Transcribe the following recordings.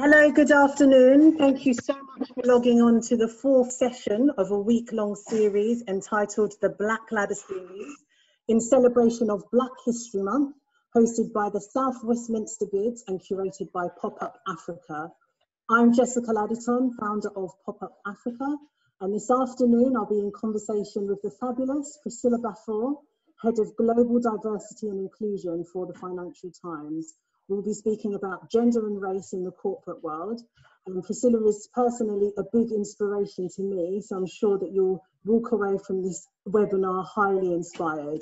Hello, good afternoon. Thank you so much for logging on to the fourth session of a week long series entitled the Black Ladder Series in celebration of Black History Month, hosted by the South Westminster Bids and curated by Pop Up Africa. I'm Jessica Laditan, founder of Pop Up Africa, and this afternoon I'll be in conversation with the fabulous Priscilla Baffour, Head of Global Diversity and Inclusion for the Financial Times. We'll be speaking about gender and race in the corporate world. And Priscilla is personally a big inspiration to me, so I'm sure that you'll walk away from this webinar highly inspired.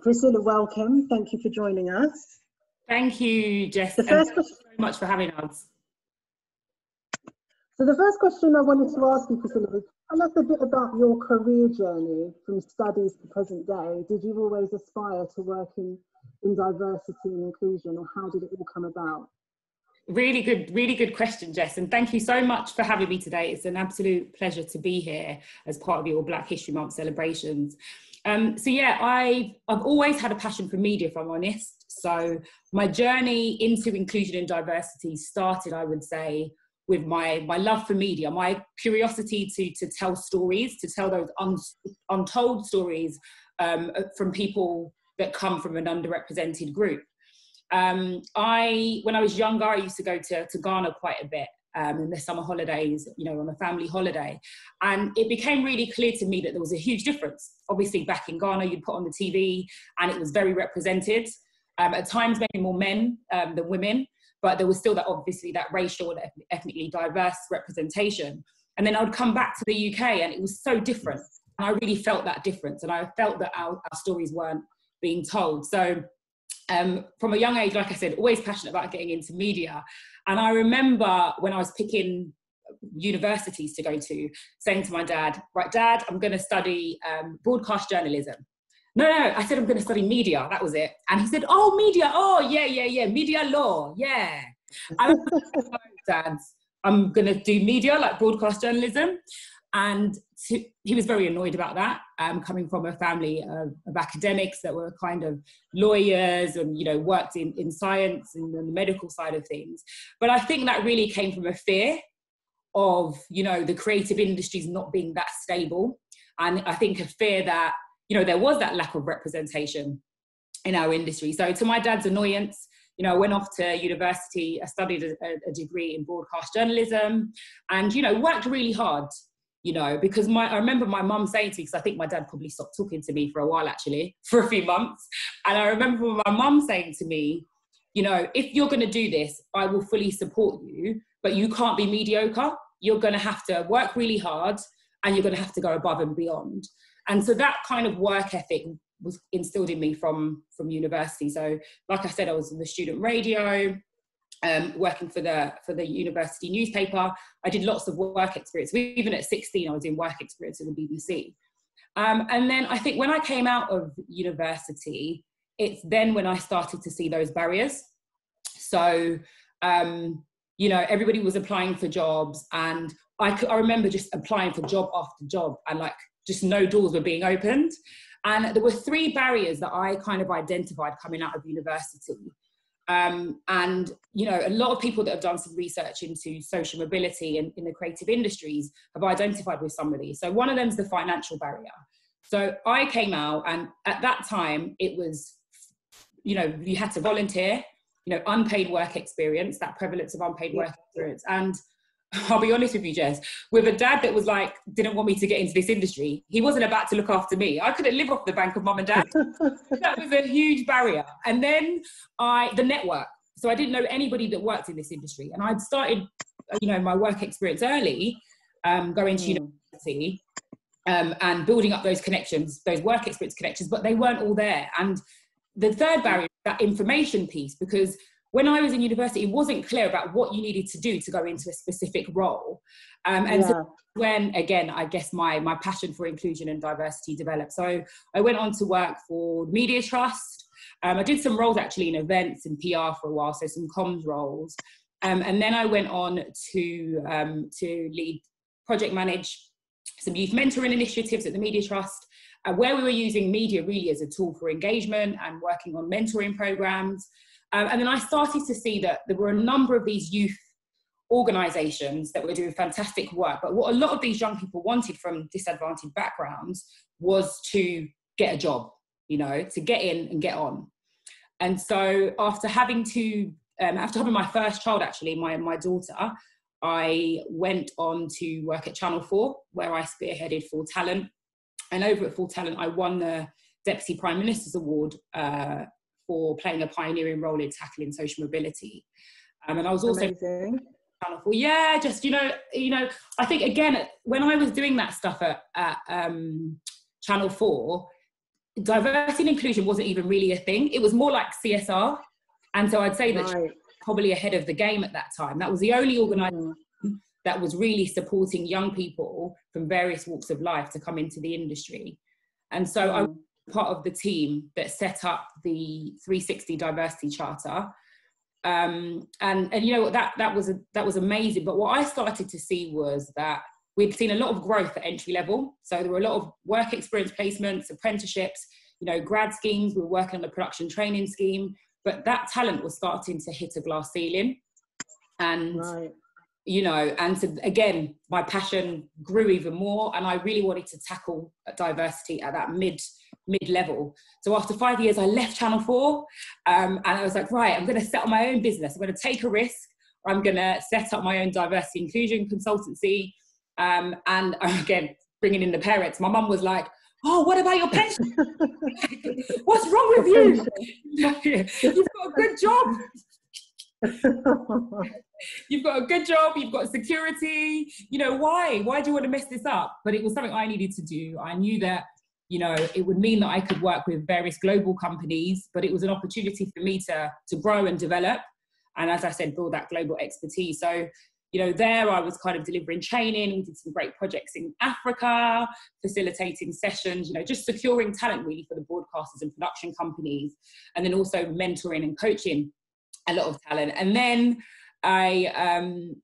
Priscilla, welcome. Thank you for joining us. Thank you, Jess. The first question, so much for having us. So the first question I wanted to ask you, Priscilla, is tell us a bit about your career journey from studies to present day. Did you always aspire to work in, in diversity and inclusion, or how did it all come about? Really good, really good question, Jess. And thank you so much for having me today. It's an absolute pleasure to be here as part of your Black History Month celebrations. Um, so yeah, I, I've always had a passion for media, if I'm honest. So my journey into inclusion and diversity started, I would say, with my my love for media, my curiosity to to tell stories, to tell those un, untold stories um, from people that come from an underrepresented group. Um, I when I was younger, I used to go to to Ghana quite a bit. Um, in the summer holidays, you know, on a family holiday. And it became really clear to me that there was a huge difference. Obviously, back in Ghana, you'd put on the TV and it was very represented. Um, at times, maybe more men um, than women but there was still that obviously that racial and ethnically diverse representation. And then I would come back to the UK and it was so different. And I really felt that difference. And I felt that our, our stories weren't being told. So um, from a young age, like I said, always passionate about getting into media. And I remember when I was picking universities to go to, saying to my dad, right, dad, I'm going to study um, broadcast journalism no, no, I said I'm going to study media. That was it. And he said, oh, media. Oh, yeah, yeah, yeah. Media law. Yeah. I'm going to do media, like broadcast journalism. And to, he was very annoyed about that, um, coming from a family of, of, academics that were kind of lawyers and, you know, worked in, in science and the medical side of things. But I think that really came from a fear of, you know, the creative industries not being that stable. And I think a fear that you know, there was that lack of representation in our industry. So to my dad's annoyance, you know, I went off to university, I studied a, a degree in broadcast journalism and, you know, worked really hard, you know, because my, I remember my mum saying to me, because I think my dad probably stopped talking to me for a while actually, for a few months. And I remember my mum saying to me, you know, if you're going to do this, I will fully support you, but you can't be mediocre. You're going to have to work really hard and you're going to have to go above and beyond and so that kind of work ethic was instilled in me from from university so like i said i was in the student radio um, working for the for the university newspaper i did lots of work experience even at 16 i was in work experience in the bbc um, and then i think when i came out of university it's then when i started to see those barriers so um, you know everybody was applying for jobs and I, I remember just applying for job after job and like just no doors were being opened. And there were three barriers that I kind of identified coming out of university. Um, and you know, a lot of people that have done some research into social mobility and in the creative industries have identified with some of these. So one of them is the financial barrier. So I came out, and at that time, it was, you know, you had to volunteer, you know, unpaid work experience, that prevalence of unpaid work experience, and I'll be honest with you, Jess, with a dad that was like, didn't want me to get into this industry. He wasn't about to look after me. I couldn't live off the bank of mom and dad. that was a huge barrier. And then I, the network. So I didn't know anybody that worked in this industry. And I'd started, you know, my work experience early, um, going to mm. university um, and building up those connections, those work experience connections, but they weren't all there. And the third barrier, that information piece, because when I was in university, it wasn't clear about what you needed to do to go into a specific role. Um, and yeah. so when, again, I guess my, my passion for inclusion and diversity developed. So I went on to work for Media Trust. Um, I did some roles actually in events and PR for a while, so some comms roles. Um, and then I went on to, um, to lead, project manage some youth mentoring initiatives at the Media Trust, uh, where we were using media really as a tool for engagement and working on mentoring programs. Um, and then I started to see that there were a number of these youth organizations that were doing fantastic work. But what a lot of these young people wanted from disadvantaged backgrounds was to get a job, you know, to get in and get on. And so after having to, um, after having my first child, actually, my, my daughter, I went on to work at Channel 4, where I spearheaded 4Talent. And over at 4Talent, I won the Deputy Prime Minister's Award uh, for playing a pioneering role in tackling social mobility. Um, and I was also Amazing. Channel 4. Yeah, just you know, you know, I think again when I was doing that stuff at, at um, Channel 4, diversity and inclusion wasn't even really a thing. It was more like CSR. And so I'd say that right. probably ahead of the game at that time. That was the only organization mm. that was really supporting young people from various walks of life to come into the industry. And so mm. I part of the team that set up the 360 diversity charter. Um, and and you know that that was a, that was amazing. But what I started to see was that we'd seen a lot of growth at entry level. So there were a lot of work experience placements, apprenticeships, you know, grad schemes. We were working on the production training scheme, but that talent was starting to hit a glass ceiling. And right. you know, and so again, my passion grew even more, and I really wanted to tackle diversity at that mid mid level. So after five years, I left Channel Four, um, and I was like, right, I'm going to set up my own business. I'm going to take a risk. I'm going to set up my own diversity inclusion consultancy um, and again, bringing in the parents, my mum was like, oh, what about your pension? What's wrong with you? you've got a good job. you've got a good job, you've got security. You know, why? Why do you want to mess this up? But it was something I needed to do. I knew that, you know, it would mean that I could work with various global companies, but it was an opportunity for me to, to grow and develop. And as I said, build that global expertise. So you know, there I was kind of delivering training. We did some great projects in Africa, facilitating sessions, you know, just securing talent really for the broadcasters and production companies, and then also mentoring and coaching a lot of talent. And then I, um,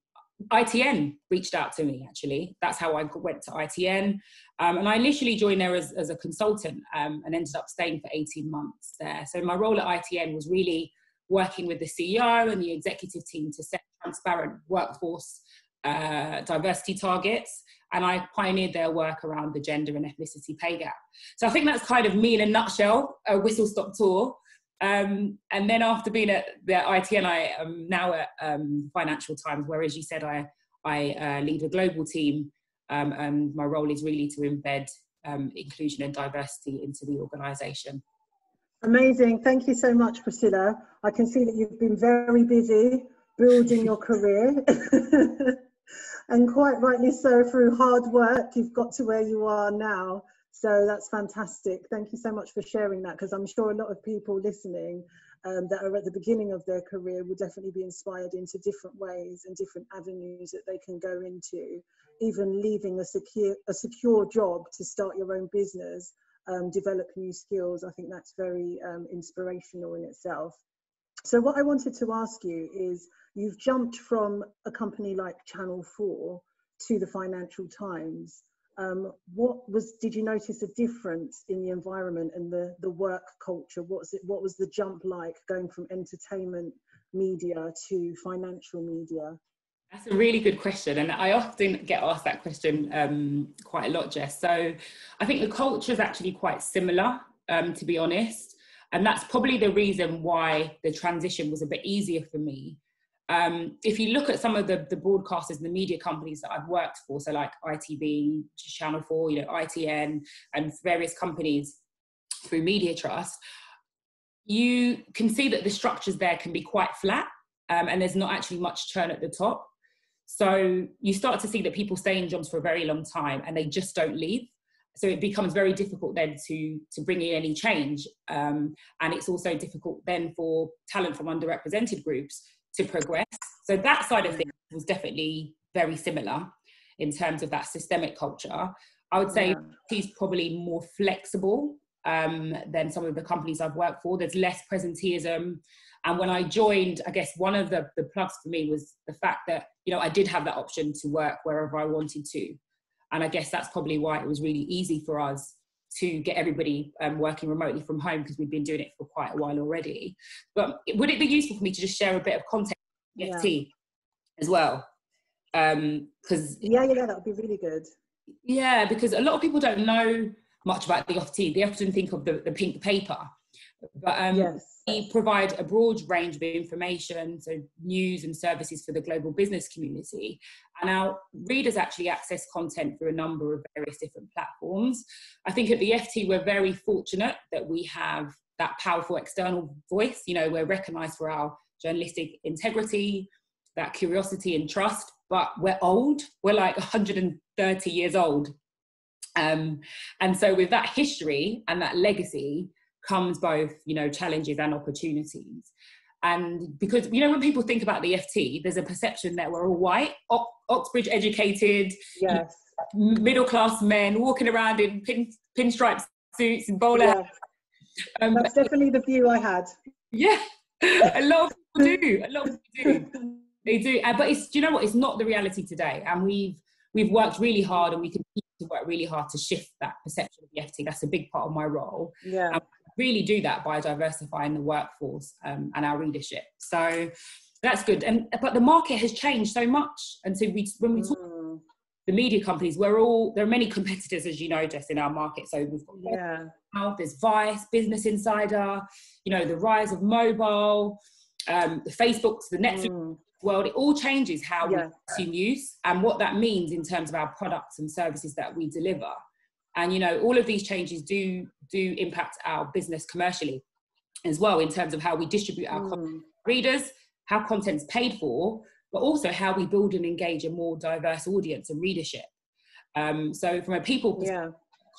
ITN reached out to me actually. That's how I went to ITN. Um, and I initially joined there as, as a consultant um, and ended up staying for 18 months there. So my role at ITN was really working with the CEO and the executive team to set transparent workforce uh, diversity targets. And I pioneered their work around the gender and ethnicity pay gap. So I think that's kind of me in a nutshell, a whistle stop tour. Um, and then after being at the ITN, I am now at um, Financial Times, where, as you said, I, I uh, lead a global team. Um, and my role is really to embed um, inclusion and diversity into the organisation. Amazing. Thank you so much, Priscilla. I can see that you've been very busy building your career. and quite rightly so, through hard work, you've got to where you are now. So that's fantastic. Thank you so much for sharing that because I'm sure a lot of people listening um, that are at the beginning of their career will definitely be inspired into different ways and different avenues that they can go into. Even leaving a secure, a secure job to start your own business, um, develop new skills, I think that's very um, inspirational in itself. So what I wanted to ask you is, you've jumped from a company like Channel 4 to the Financial Times. Um, what was, did you notice a difference in the environment and the, the work culture? What's it, what was the jump like going from entertainment media to financial media? That's a really good question, and I often get asked that question um, quite a lot, Jess. So I think the culture is actually quite similar, um, to be honest, and that's probably the reason why the transition was a bit easier for me um, if you look at some of the, the broadcasters and the media companies that I've worked for, so like ITV, Channel 4, you know, ITN, and various companies through Media Trust, you can see that the structures there can be quite flat um, and there's not actually much churn at the top. So you start to see that people stay in jobs for a very long time and they just don't leave. So it becomes very difficult then to, to bring in any change. Um, and it's also difficult then for talent from underrepresented groups to progress. So that side of things was definitely very similar in terms of that systemic culture. I would say yeah. he's probably more flexible um, than some of the companies I've worked for. There's less presenteeism. And when I joined, I guess one of the, the plugs for me was the fact that, you know, I did have that option to work wherever I wanted to. And I guess that's probably why it was really easy for us to get everybody um, working remotely from home because we've been doing it for quite a while already. But would it be useful for me to just share a bit of context yeah. as well? Because um, yeah, yeah, that would be really good. Yeah, because a lot of people don't know much about the FT. They often think of the, the pink paper, but um, yes. we provide a broad range of information, so news and services for the global business community. And our readers actually access content through a number of various different platforms. I think at the FT, we're very fortunate that we have that powerful external voice. You know, we're recognized for our journalistic integrity, that curiosity and trust, but we're old. We're like 130 years old. Um, and so with that history and that legacy comes both, you know, challenges and opportunities. And because, you know, when people think about the FT, there's a perception that we're all white, Oxbridge educated, yes. middle class men walking around in pin, pinstripe suits and bowler. Yeah. Um, That's definitely the view I had. Yeah, a lot of people do. A lot of people do. They do. Uh, but it's, do you know what? It's not the reality today. And we've, we've worked really hard and we continue to work really hard to shift that perception of the FT. That's a big part of my role. Yeah. And really do that by diversifying the workforce um, and our readership. So that's good. And but the market has changed so much. And so we when we talk mm. the media companies, we're all there are many competitors, as you know, just in our market. So we've got yeah. there's Vice, Business Insider, you know, the rise of mobile, um, the Facebooks, the Netflix. Mm. World, it all changes how yeah. we consume news and what that means in terms of our products and services that we deliver and you know all of these changes do do impact our business commercially as well in terms of how we distribute our mm. readers how content's paid for but also how we build and engage a more diverse audience and readership. Um, so from a people yeah.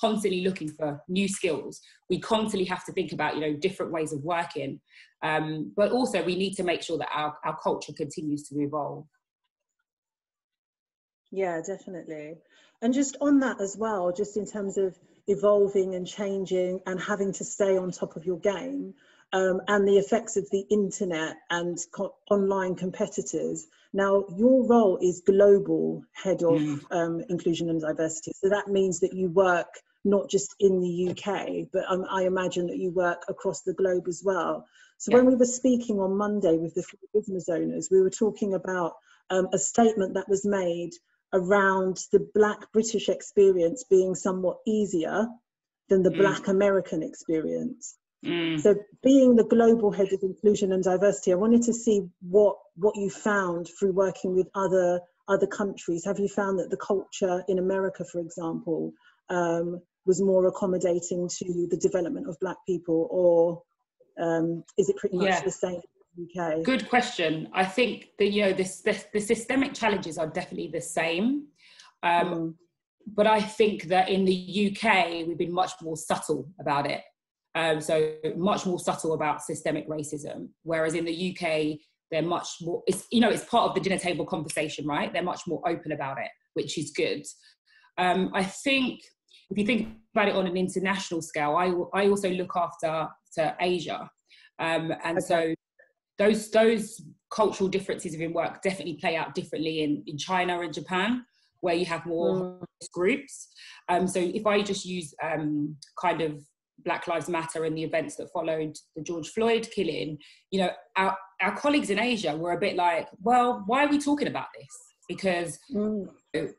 constantly looking for new skills. We constantly have to think about you know different ways of working. Um, but also we need to make sure that our, our culture continues to evolve. Yeah definitely and just on that as well, just in terms of evolving and changing and having to stay on top of your game um, and the effects of the internet and co- online competitors. Now, your role is global head of mm. um, inclusion and diversity. So that means that you work not just in the UK, but um, I imagine that you work across the globe as well. So yeah. when we were speaking on Monday with the business owners, we were talking about um, a statement that was made around the Black British experience being somewhat easier than the mm. Black American experience. Mm. So, being the global head of inclusion and diversity, I wanted to see what what you found through working with other other countries. Have you found that the culture in America, for example, um, was more accommodating to the development of Black people, or um, is it pretty much yeah. the same UK? Good question. I think that you know this, this the systemic challenges are definitely the same. Um, mm. But I think that in the UK we've been much more subtle about it. Um, so much more subtle about systemic racism, whereas in the UK they're much more. It's you know it's part of the dinner table conversation, right? They're much more open about it, which is good. Um, I think if you think about it on an international scale, I I also look after to Asia, um, and okay. so those those cultural differences in work definitely play out differently in, in China and Japan, where you have more mm. groups. Um, so if I just use um, kind of Black Lives Matter and the events that followed the George Floyd killing, you know, our, our colleagues in Asia were a bit like, well, why are we talking about this? Because mm.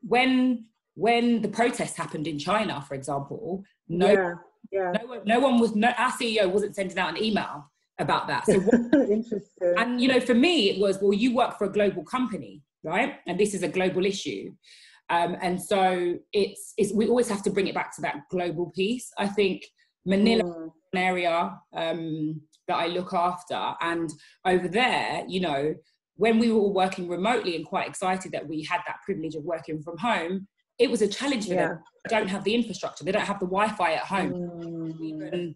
when when the protest happened in China, for example, no, yeah, yeah. no, one, no one was, no, our CEO wasn't sending out an email about that. So interesting. And you know, for me, it was well, you work for a global company, right? And this is a global issue. Um, and so it's, it's we always have to bring it back to that global piece. I think Manila mm. an area um, that I look after, and over there, you know, when we were all working remotely and quite excited that we had that privilege of working from home, it was a challenge for yeah. them. They don't have the infrastructure, they don't have the Wi-Fi at home. Mm. Even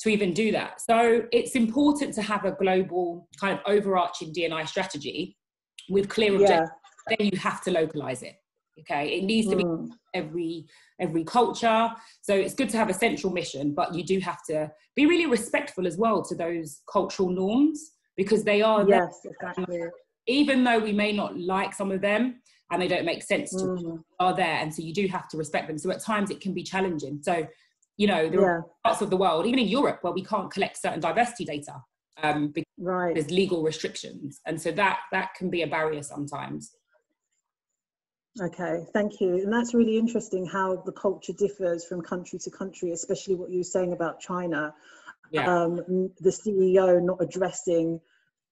to even do that. So it's important to have a global kind of overarching D&I strategy with clear objectives. Yeah. Then you have to localize it. Okay, it needs to be mm. every every culture. So it's good to have a central mission, but you do have to be really respectful as well to those cultural norms because they are yes, exactly. Even though we may not like some of them and they don't make sense to mm. are there, and so you do have to respect them. So at times it can be challenging. So you know, there yeah. are parts of the world, even in Europe, where we can't collect certain diversity data um, because right. there's legal restrictions, and so that that can be a barrier sometimes. Okay, thank you. And that's really interesting how the culture differs from country to country, especially what you were saying about China. Yeah. Um, the CEO not addressing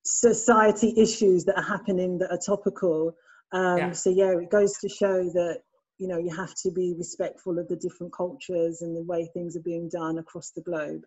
society issues that are happening that are topical. Um, yeah. So yeah, it goes to show that you know you have to be respectful of the different cultures and the way things are being done across the globe.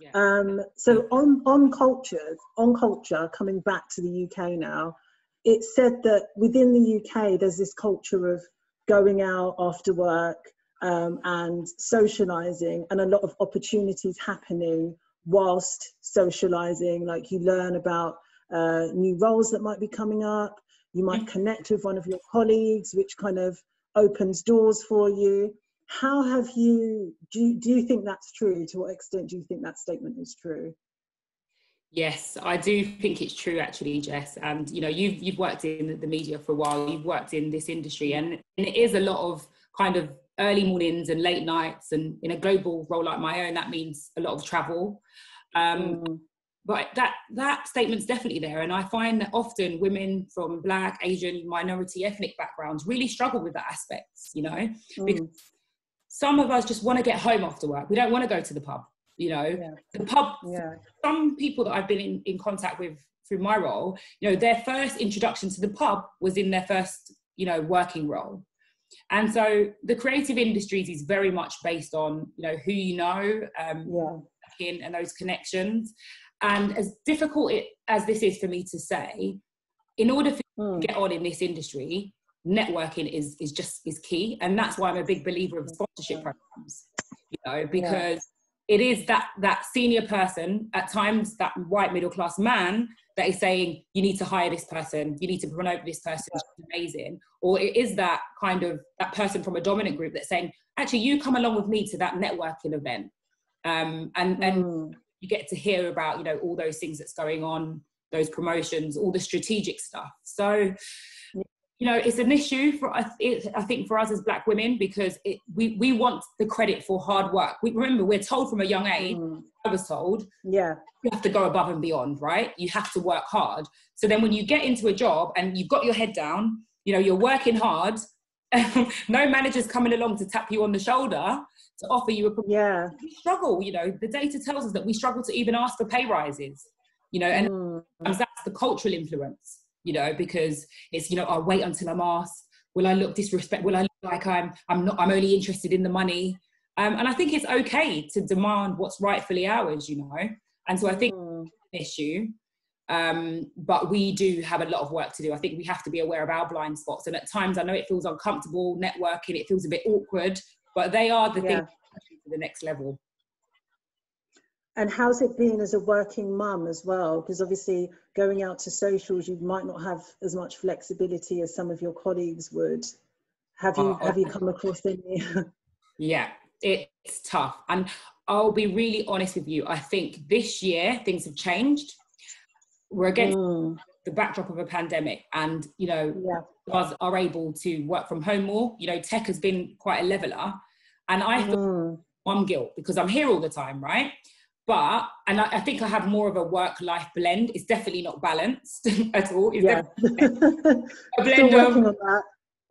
Yeah. Um, so on on culture, on culture, coming back to the UK now, it said that within the UK there's this culture of going out after work um, and socializing, and a lot of opportunities happening whilst socializing. Like you learn about uh, new roles that might be coming up. You might mm. connect with one of your colleagues, which kind of opens doors for you. How have you, do you, do you think that's true? To what extent do you think that statement is true? Yes, I do think it's true actually, Jess. And you know, you've you've worked in the media for a while, you've worked in this industry, and, and it is a lot of kind of early mornings and late nights. And in a global role like my own, that means a lot of travel. Um, mm but that that statement's definitely there and i find that often women from black asian minority ethnic backgrounds really struggle with that aspects you know mm. because some of us just want to get home after work we don't want to go to the pub you know yeah. the pub yeah. some people that i've been in, in contact with through my role you know their first introduction to the pub was in their first you know working role and so the creative industries is very much based on you know who you know um, yeah. and those connections and as difficult it, as this is for me to say, in order for mm. to get on in this industry, networking is is just is key, and that's why I'm a big believer of sponsorship programs. You know, because yeah. it is that that senior person at times that white middle class man that is saying you need to hire this person, you need to promote this person, yeah. amazing, or it is that kind of that person from a dominant group that's saying actually you come along with me to that networking event um, and and mm you get to hear about you know all those things that's going on those promotions all the strategic stuff. So you know it's an issue for us i think for us as black women because it, we we want the credit for hard work. We remember we're told from a young age mm. i was told yeah. you have to go above and beyond right? You have to work hard. So then when you get into a job and you've got your head down you know you're working hard no manager's coming along to tap you on the shoulder to offer you a yeah. We struggle you know the data tells us that we struggle to even ask for pay rises you know and mm. that's the cultural influence you know because it's you know i'll wait until i'm asked. Will i look disrespect will i look like i'm i'm not i'm only interested in the money? Um, and i think it's okay to demand what's rightfully ours you know? And so i think mm. issue um, but we do have a lot of work to do. I think we have to be aware of our blind spots. And at times, I know it feels uncomfortable networking, it feels a bit awkward, but they are the yeah. things for the next level. And how's it been as a working mum as well? Because obviously, going out to socials, you might not have as much flexibility as some of your colleagues would. Have you uh, have you come across any? yeah, it's tough, and I'll be really honest with you. I think this year things have changed. We're against mm. the backdrop of a pandemic, and you know, yeah us are able to work from home more. You know, tech has been quite a leveler. And I mm. I'm guilt because I'm here all the time, right? But and I, I think I have more of a work-life blend. It's definitely not balanced at all. It's yeah. a blend of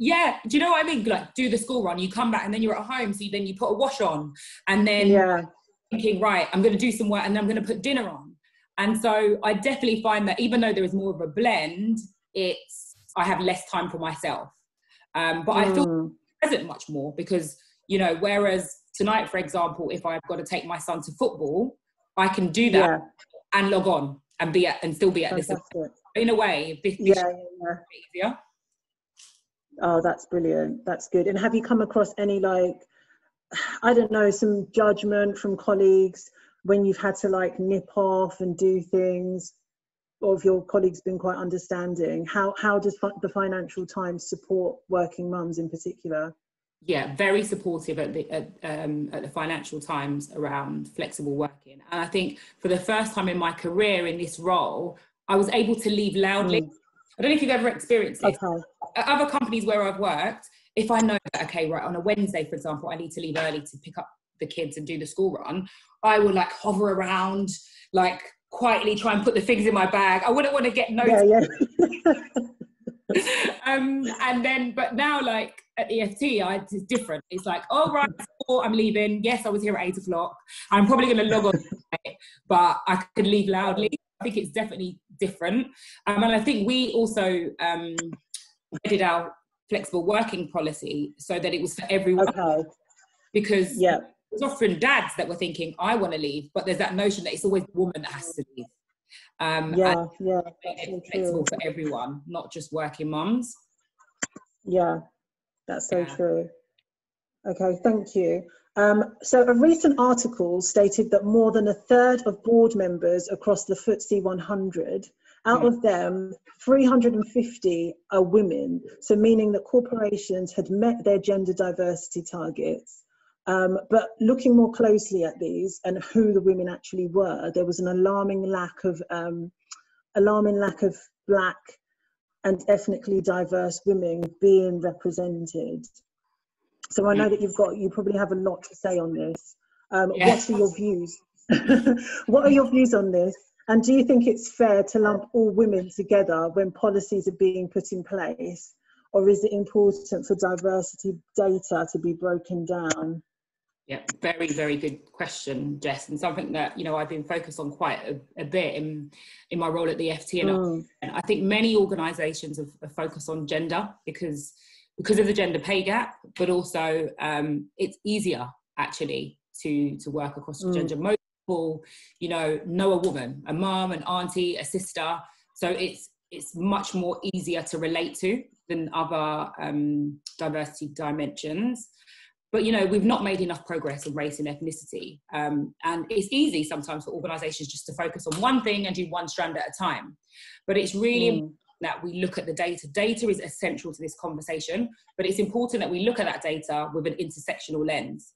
yeah, do you know what I mean? Like do the school run, you come back and then you're at home, so you, then you put a wash on, and then yeah. thinking, right, I'm going to do some work, and then I'm going to put dinner on. And so I definitely find that even though there is more of a blend, it's I have less time for myself. Um, but mm. I feel hmm. present much more because, you know, whereas tonight, for example, if I've got to take my son to football, I can do that yeah. and log on and be at and still be at Fantastic. this. In a way, this, yeah, yeah, yeah. Oh, that's brilliant. That's good. And have you come across any like, I don't know, some judgment from colleagues when you've had to like nip off and do things of your colleagues been quite understanding. How how does the Financial Times support working mums in particular? Yeah, very supportive at the at, um, at the Financial Times around flexible working, and I think for the first time in my career in this role, I was able to leave loudly. Mm. I don't know if you've ever experienced this. Okay. At other companies where I've worked, if I know that okay, right on a Wednesday, for example, I need to leave early to pick up the kids and do the school run, I would like hover around like quietly try and put the things in my bag. I wouldn't want to get noticed. Yeah, yeah. um, and then, but now, like at EFT, I, it's different. It's like, oh, right, I'm leaving. Yes, I was here at eight o'clock. I'm probably going to log on, but I could leave loudly. I think it's definitely different. Um, and I think we also um, did our flexible working policy so that it was for everyone. Okay. Because yeah. Was often dads that were thinking, I want to leave, but there's that notion that it's always the woman that has to leave. Um, yeah, yeah, flexible for everyone, not just working mums. Yeah, that's so yeah. true. Okay, thank you. Um, so a recent article stated that more than a third of board members across the FTSE 100, out of them, 350 are women. So meaning that corporations had met their gender diversity targets. Um, but looking more closely at these and who the women actually were, there was an alarming lack of um, alarming lack of black and ethnically diverse women being represented. So I know that you've got you probably have a lot to say on this. Um, What are your views? what are your views on this? And do you think it's fair to lump all women together when policies are being put in place? Or is it important for diversity data to be broken down? Yeah, very, very good question, Jess, and something that you know I've been focused on quite a, a bit in in my role at the FT, and, mm. I think many organisations have, have, focused on gender because because of the gender pay gap, but also um, it's easier actually to to work across mm. gender. Most people, you know, know a woman, a mom, an auntie, a sister, so it's it's much more easier to relate to than other um, diversity dimensions but you know we've not made enough progress on race and ethnicity um, and it's easy sometimes for organizations just to focus on one thing and do one strand at a time but it's really mm. that we look at the data data is essential to this conversation but it's important that we look at that data with an intersectional lens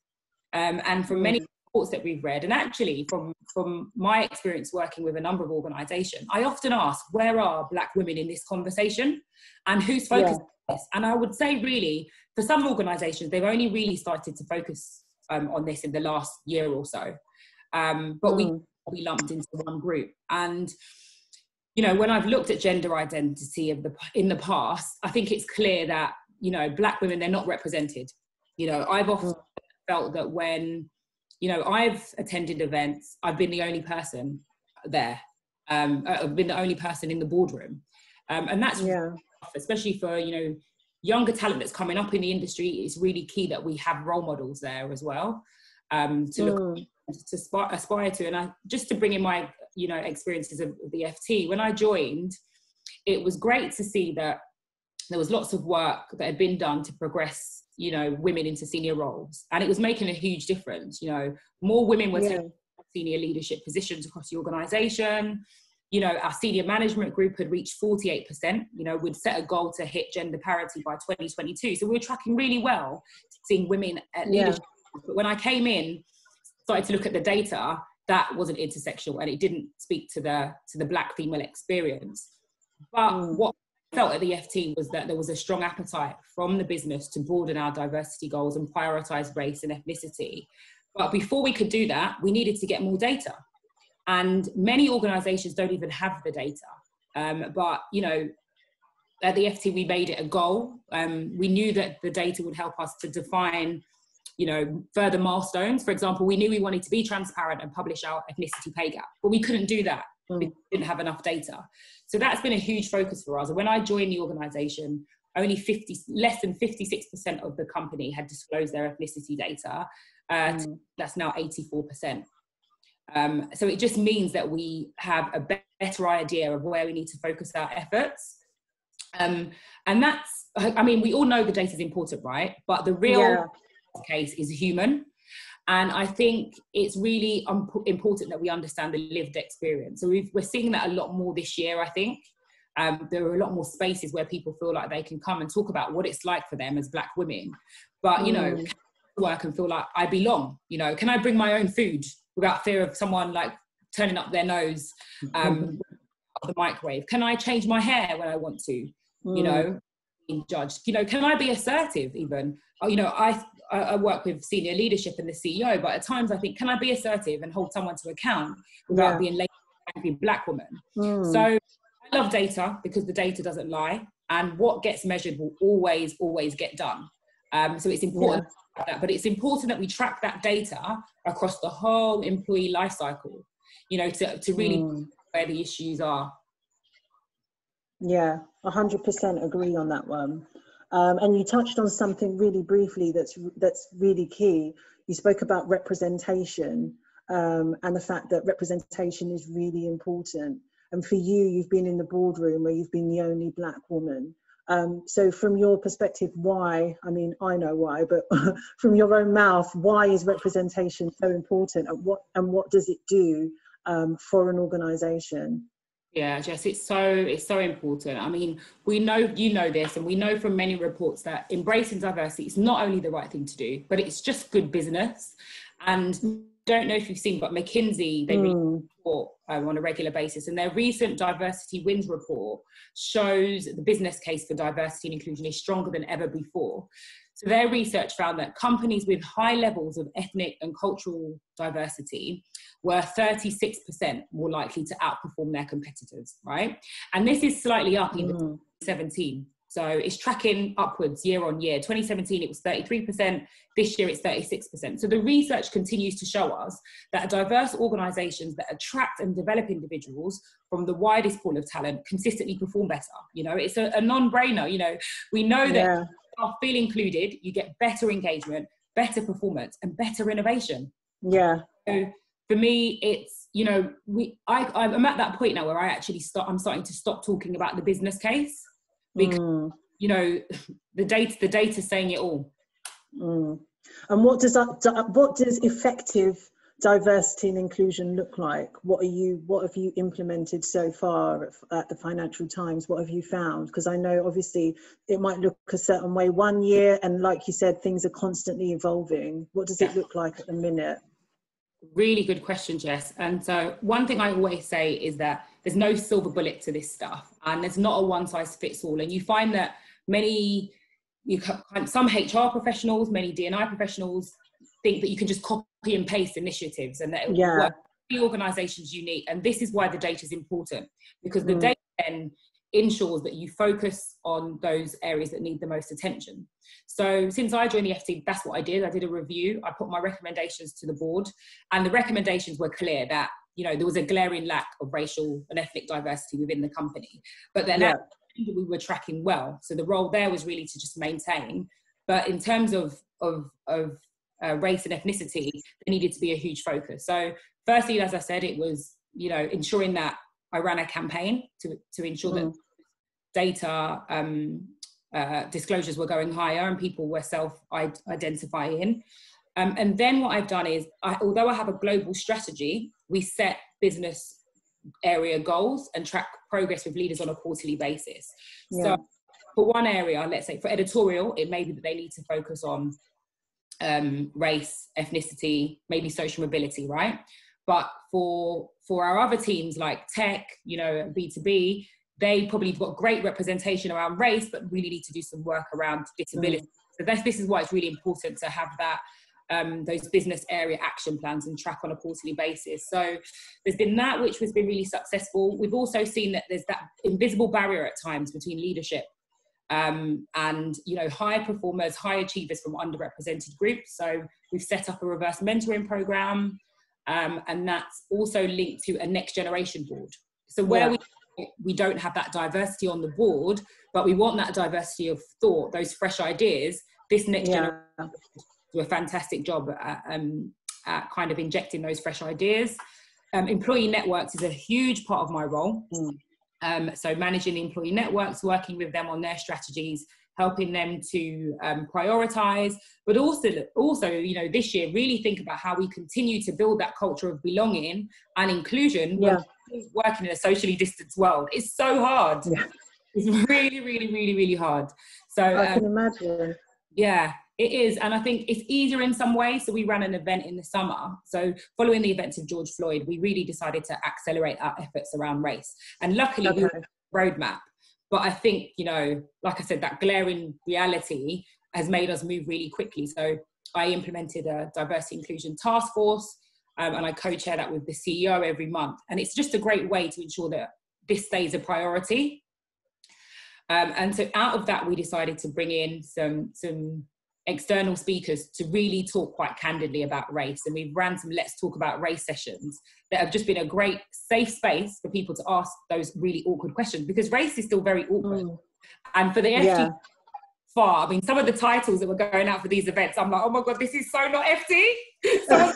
um, and from many mm. reports that we've read and actually from from my experience working with a number of organizations i often ask where are black women in this conversation and who's focused yeah this. And I would say, really, for some organisations, they've only really started to focus um, on this in the last year or so. Um, but mm. we we lumped into one group, and you know, when I've looked at gender identity of the in the past, I think it's clear that you know, black women they're not represented. You know, I've often mm. felt that when you know I've attended events, I've been the only person there. Um, I've been the only person in the boardroom, um, and that's yeah especially for you know younger talent that's coming up in the industry it's really key that we have role models there as well um, to look mm. to aspire, aspire to and I, just to bring in my you know experiences of, the ft when i joined it was great to see that there was lots of work that had been done to progress you know women into senior roles and it was making a huge difference you know more women were yeah. taking senior leadership positions across the organization you know, our senior management group had reached 48%. You know, we'd set a goal to hit gender parity by 2022. So we were tracking really well, seeing women at leadership. Yeah. But when I came in, started to look at the data, that wasn't intersectional and it didn't speak to the to the black female experience. But mm. what I felt at the FT was that there was a strong appetite from the business to broaden our diversity goals and prioritize race and ethnicity. But before we could do that, we needed to get more data. And many organizations don't even have the data. Um, but, you know, at the FT, we made it a goal. Um, we knew that the data would help us to define, you know, further milestones. For example, we knew we wanted to be transparent and publish our ethnicity pay gap, but we couldn't do that. Mm. We didn't have enough data. So that's been a huge focus for us. And when I joined the organization, only 50, less than 56% of the company had disclosed their ethnicity data. Uh, mm. That's now 84%. Um, so it just means that we have a better idea of where we need to focus our efforts. Um, and that's, I mean, we all know the data is important, right? But the real yeah. case is human. And I think it's really um, important that we understand the lived experience. So we are seeing that a lot more this year, I think. Um, there are a lot more spaces where people feel like they can come and talk about what it's like for them as Black women. But, you know, mm. work and feel like I belong. You know, can I bring my own food? Without fear of someone like turning up their nose um, the microwave? Can I change my hair when I want to? Mm. You know, being judged. You know, can I be assertive even? Oh, you know, I I work with senior leadership and the CEO, but at times I think, can I be assertive and hold someone to account without yeah. being labeled angry black woman? Mm. So I love data because the data doesn't lie. and what gets measured will always, always get done. Um, so it's important yeah. that, but it's important that we track that data across the whole employee life cycle, you know, to, to really mm. where the issues are. Yeah, 100% agree on that one. Um, and you touched on something really briefly that's that's really key. You spoke about representation um, and the fact that representation is really important. And for you, you've been in the boardroom where you've been the only black woman. Um, so, from your perspective, why? I mean, I know why, but from your own mouth, why is representation so important, and what and what does it do um, for an organisation? Yeah, Jess, it's so it's so important. I mean, we know you know this, and we know from many reports that embracing diversity is not only the right thing to do, but it's just good business. And don't know if you've seen, but McKinsey they mm. report um, on a regular basis, and their recent diversity wins report shows the business case for diversity and inclusion is stronger than ever before. So their research found that companies with high levels of ethnic and cultural diversity were 36% more likely to outperform their competitors, right? And this is slightly up in mm. 17. So it's tracking upwards year on year. 2017, it was 33%. This year, it's 36%. So the research continues to show us that diverse organizations that attract and develop individuals from the widest pool of talent consistently perform better. You know, it's a, a non brainer. You know, we know that yeah. you feel included, you get better engagement, better performance, and better innovation. Yeah. So for me, it's, you know, we I, I'm at that point now where I actually start, I'm starting to stop talking about the business case because mm. you know the data the data saying it all. Mm. and what does that what does effective diversity and inclusion look like? What are you what have you implemented so far at the financial times? What have you found? Because i know obviously it might look a certain way one year and like you said things are constantly evolving. What does it look like at the minute really good question jess and so one thing i always say is that there's no silver bullet to this stuff and there's not a one size fits all and you find that many you some hr professionals many D&I professionals think that you can just copy and paste initiatives and that yeah. the organization's unique and this is why the data is important because the mm. data then ensures that you focus on those areas that need the most attention. So since I joined the FT, that's what I did. I did a review. I put my recommendations to the board, and the recommendations were clear that you know there was a glaring lack of racial and ethnic diversity within the company but then yeah. we were tracking well so the role there was really to just maintain but in terms of of of uh, race and ethnicity there needed to be a huge focus so firstly as i said it was you know ensuring that i ran a campaign to to ensure mm. that data um, uh, disclosures were going higher and people were self identifying um, and then what I've done is, I, although I have a global strategy, we set business area goals and track progress with leaders on a quarterly basis. Yeah. So for one area, let's say for editorial, it may be that they need to focus on um, race, ethnicity, maybe social mobility, right? But for for our other teams like tech, you know, B2B, they probably have got great representation around race, but really need to do some work around disability. Mm. So that's, this is why it's really important to have that um, those business area action plans and track on a quarterly basis. So there's been that, which has been really successful. We've also seen that there's that invisible barrier at times between leadership um, and you know high performers, high achievers from underrepresented groups. So we've set up a reverse mentoring program, um, and that's also linked to a next generation board. So where yeah. we we don't have that diversity on the board, but we want that diversity of thought, those fresh ideas. This next yeah. generation do a fantastic job at, um, at kind of injecting those fresh ideas. Um, employee networks is a huge part of my role. Mm. Um, so managing the employee networks, working with them on their strategies, helping them to um, prioritize, but also, also, you know, this year really think about how we continue to build that culture of belonging and inclusion. Yeah. Working in a socially distanced world, it's so hard. Yeah. It's really, really, really, really hard. So I can um, imagine. Yeah, it is, and I think it's easier in some ways. So we ran an event in the summer. So following the events of George Floyd, we really decided to accelerate our efforts around race. And luckily, okay. we have a roadmap. But I think you know, like I said, that glaring reality has made us move really quickly. So I implemented a diversity inclusion task force, um, and I co-chair that with the CEO every month. And it's just a great way to ensure that this stays a priority Um, and so out of that, we decided to bring in some some external speakers to really talk quite candidly about race. And we've ran some Let's Talk About Race sessions that have just been a great safe space for people to ask those really awkward questions because race is still very awkward. Mm. And for the FT yeah. far, I mean, some of the titles that were going out for these events, I'm like, oh my God, this is so not FT. So,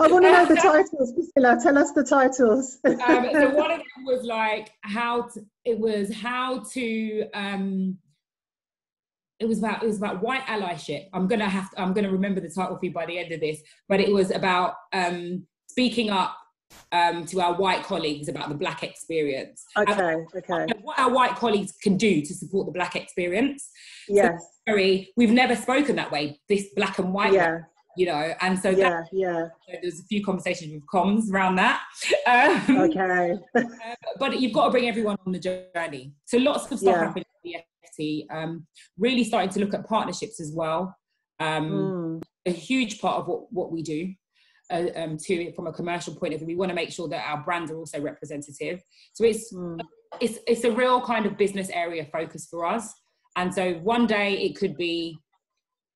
I want to know the titles, Priscilla. Tell us the titles. um, so one of them was like how to, it was how to um, it was about it was about white allyship. I'm gonna have to, I'm gonna remember the title for you by the end of this, but it was about um, speaking up um, to our white colleagues about the black experience. Okay, okay. What our white colleagues can do to support the black experience. Yes. So, very, we've never spoken that way. This black and white. Yeah. You know, and so yeah, that, yeah. There's a few conversations with comms around that. Um, okay. uh, but you've got to bring everyone on the journey. So lots of stuff yeah. happening um, really starting to look at partnerships as well. Um, mm. A huge part of what, what we do. Uh, um, to from a commercial point of view, we want to make sure that our brands are also representative. So it's mm. it's it's a real kind of business area focus for us. And so one day it could be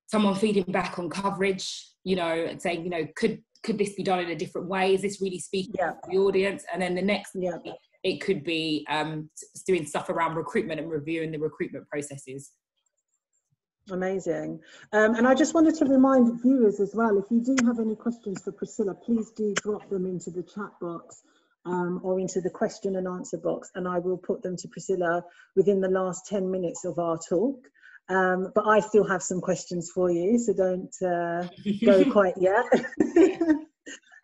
someone feeding back on coverage, you know, and saying, you know, could could this be done in a different way? Is this really speaking yeah. to the audience? And then the next yeah it could be um, doing stuff around recruitment and reviewing the recruitment processes. Amazing. Um, and I just wanted to remind viewers as well, if you do have any questions for Priscilla, please do drop them into the chat box um, or into the question and answer box, and I will put them to Priscilla within the last 10 minutes of our talk. Um, but I still have some questions for you, so don't uh, go quite yet.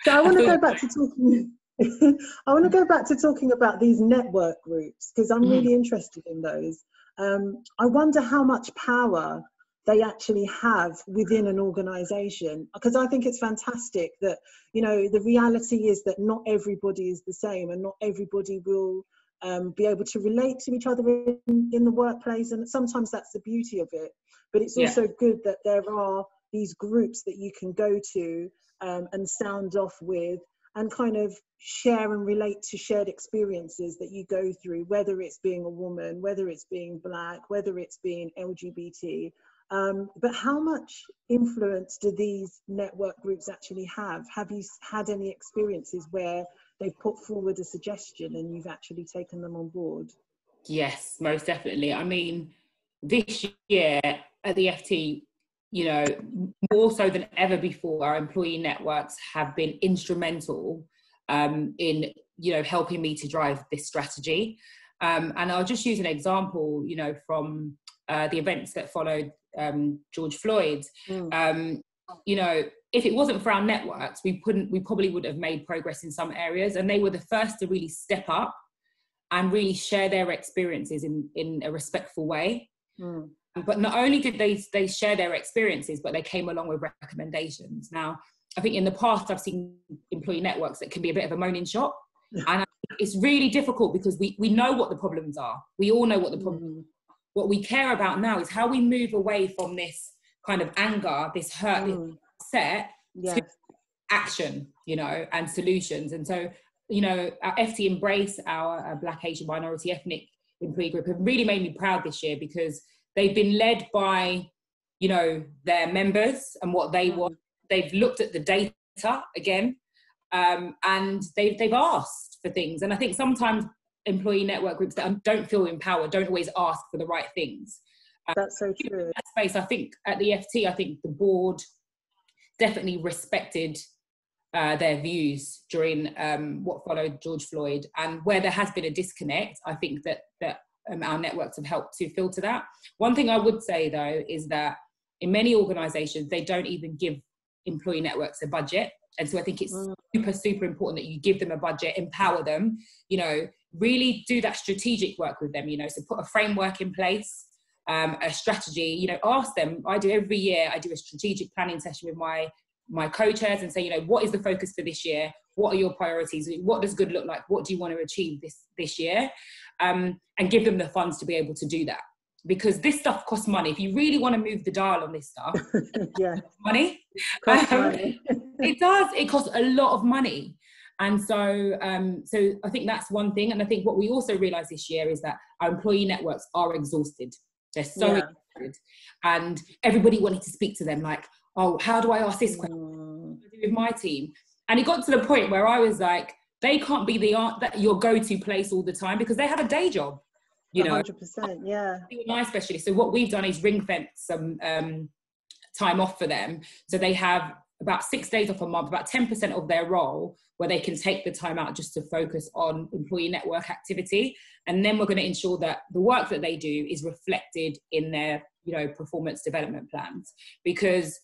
so I want to go back to talking I want to go back to talking about these network groups because I'm mm. really interested in those. Um, I wonder how much power they actually have within an organization because I think it's fantastic that, you know, the reality is that not everybody is the same and not everybody will um, be able to relate to each other in, in, the workplace. And sometimes that's the beauty of it. But it's also yeah. good that there are these groups that you can go to um, and sound off with and kind of share and relate to shared experiences that you go through, whether it's being a woman, whether it's being black, whether it's being LGBT. Um, but how much influence do these network groups actually have? Have you had any experiences where they've put forward a suggestion and you've actually taken them on board? Yes, most definitely. I mean, this year at the FT, you know, more so than ever before, our employee networks have been instrumental um, in, you know, helping me to drive this strategy. Um, and I'll just use an example, you know, from uh, the events that followed um, George Floyd. Mm. you know, if it wasn't for our networks, we couldn't, we probably would have made progress in some areas. And they were the first to really step up and really share their experiences in, in a respectful way. Mm but not only did they they share their experiences but they came along with recommendations now i think in the past i've seen employee networks that can be a bit of a moaning shop and it's really difficult because we we know what the problems are we all know what the problem mm. what we care about now is how we move away from this kind of anger this hurt mm. set yes. to action you know and solutions and so you know our ft embrace our, our black asian minority ethnic employee group have really made me proud this year because they've been led by you know their members and what they want. They've looked at the data again um, and they've they've asked for things. And i think sometimes employee network groups that don't feel empowered don't always ask for the right things. Um, that's so true. that space i think at the ft i think the board definitely respected uh, their views during um, what followed George Floyd, and where there has been a disconnect, I think that that um, our networks have helped to filter that. One thing I would say though is that in many organizations, they don't even give employee networks a budget. And so I think it's mm. super, super important that you give them a budget, empower them, you know, really do that strategic work with them, you know, so put a framework in place, um, a strategy, you know, ask them. I do every year, I do a strategic planning session with my my co-chairs and say, you know, what is the focus for this year? What are your priorities? What does good look like? What do you want to achieve this this year? um, and give them the funds to be able to do that. Because this stuff costs money. If you really want to move the dial on this stuff, yeah, money. Costs um, money. it does. It costs a lot of money. And so, um, so I think that's one thing. And I think what we also realised this year is that our employee networks are exhausted. They're so yeah. exhausted, and everybody wanted to speak to them. Like, oh, how do I ask this question mm. with my team? And it got to the point where I was like, they can't be the that your go-to place all the time because they have a day job. You 100%, know, 100%, yeah. My specialist. So what we've done is ring fence some um, time off for them, so they have about six days off a month, about 10% of their role where they can take the time out just to focus on employee network activity. And then we're going to ensure that the work that they do is reflected in their, you know, performance development plans because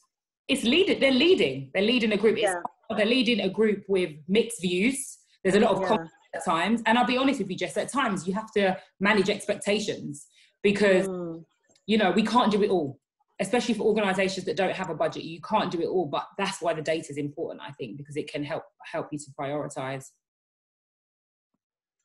it's leading, they're leading, they're leading a group. Yeah. They're leading a group with mixed views. There's a lot of yeah. at times. And I'll be honest with you, Jess, at times you have to manage expectations because, mm. you know, we can't do it all especially for organizations that don't have a budget you can't do it all but that's why the data is important i think because it can help help you to prioritize